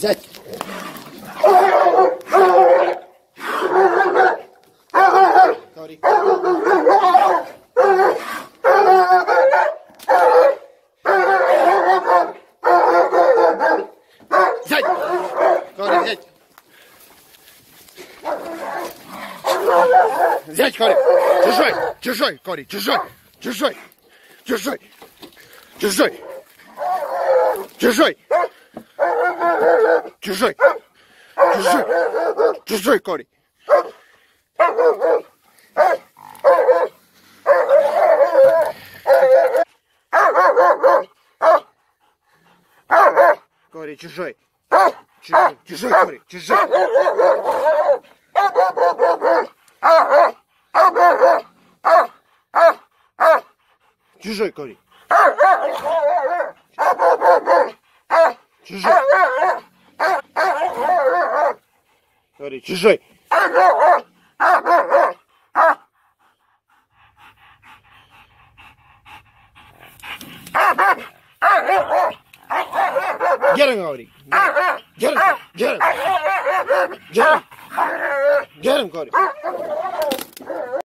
Зять. Кори. Зять. Кори, зять. Зять, Кори. Чужой, чужой, Кори, чужой, чужой, чужой, чужой, чужой, чужой, чужой, чужой, Кори. Кори, чужой. Чужой, чужой, Кори, чужой. Чужой, Кори. Чужой говори, чужой. Герн говори. Герн, Герн, Герн, Герн, Герн говори.